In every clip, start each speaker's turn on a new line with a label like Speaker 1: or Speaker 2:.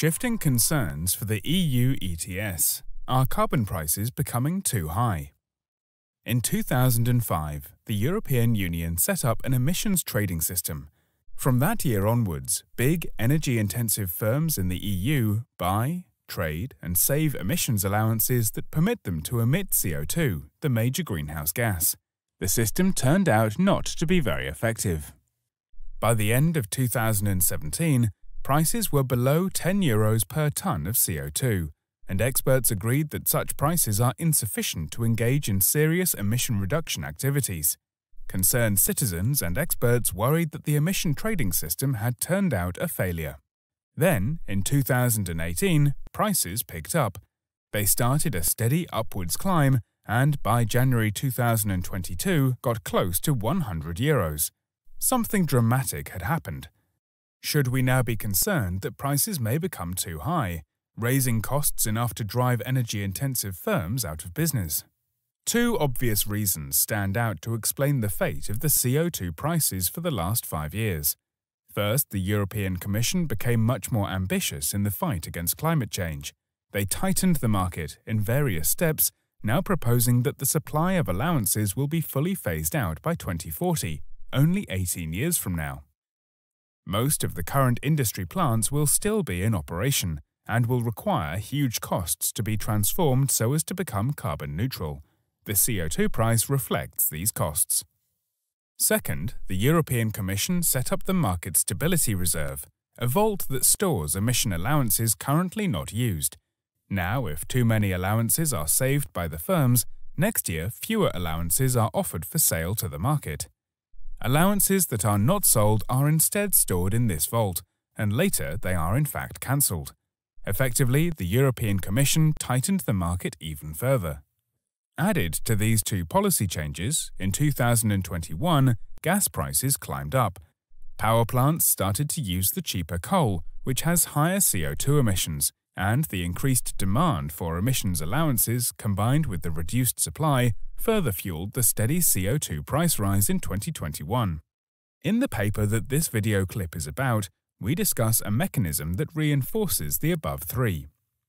Speaker 1: Shifting concerns for the EU ETS. Are carbon prices becoming too high? In 2005, the European Union set up an emissions trading system. From that year onwards, big energy-intensive firms in the EU buy, trade and save emissions allowances that permit them to emit CO2, the major greenhouse gas. The system turned out not to be very effective. By the end of 2017, prices were below 10 euros per tonne of CO2, and experts agreed that such prices are insufficient to engage in serious emission reduction activities. Concerned citizens and experts worried that the emission trading system had turned out a failure. Then, in 2018, prices picked up. They started a steady upwards climb and by January 2022 got close to 100 euros. Something dramatic had happened. Should we now be concerned that prices may become too high, raising costs enough to drive energy-intensive firms out of business? Two obvious reasons stand out to explain the fate of the CO2 prices for the last five years. First, the European Commission became much more ambitious in the fight against climate change. They tightened the market in various steps, now proposing that the supply of allowances will be fully phased out by 2040, only 18 years from now. Most of the current industry plants will still be in operation and will require huge costs to be transformed so as to become carbon neutral. The CO2 price reflects these costs. Second, the European Commission set up the Market Stability Reserve, a vault that stores emission allowances currently not used. Now, if too many allowances are saved by the firms, next year fewer allowances are offered for sale to the market. Allowances that are not sold are instead stored in this vault, and later they are in fact cancelled. Effectively, the European Commission tightened the market even further. Added to these two policy changes, in 2021, gas prices climbed up. Power plants started to use the cheaper coal, which has higher CO2 emissions, and the increased demand for emissions allowances combined with the reduced supply further fueled the steady CO2 price rise in 2021. In the paper that this video clip is about, we discuss a mechanism that reinforces the above three.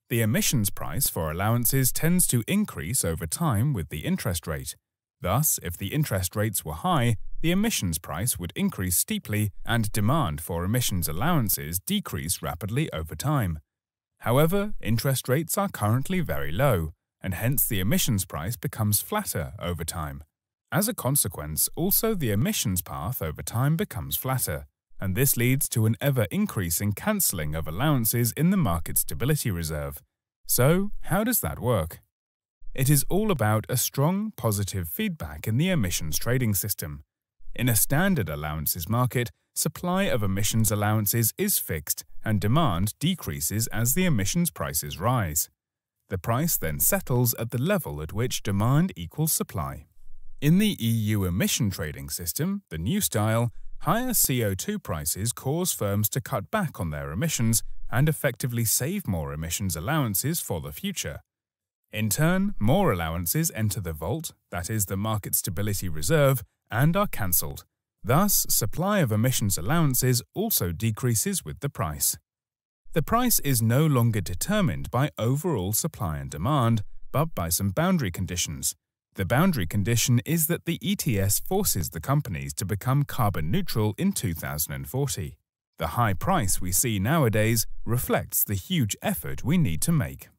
Speaker 1: The emissions price for allowances tends to increase over time with the interest rate. Thus, if the interest rates were high, the emissions price would increase steeply and demand for emissions allowances decrease rapidly over time. However, interest rates are currently very low, and hence the emissions price becomes flatter over time. As a consequence, also the emissions path over time becomes flatter, and this leads to an ever-increasing cancelling of allowances in the Market Stability Reserve. So, how does that work? It is all about a strong positive feedback in the emissions trading system. In a standard allowances market, supply of emissions allowances is fixed and demand decreases as the emissions prices rise. The price then settles at the level at which demand equals supply. In the EU emission trading system, the new style, Higher CO2 prices cause firms to cut back on their emissions and effectively save more emissions allowances for the future. In turn, more allowances enter the vault, that is the Market Stability Reserve, and are cancelled. Thus, supply of emissions allowances also decreases with the price. The price is no longer determined by overall supply and demand, but by some boundary conditions, the boundary condition is that the ETS forces the companies to become carbon neutral in 2040. The high price we see nowadays reflects the huge effort we need to make.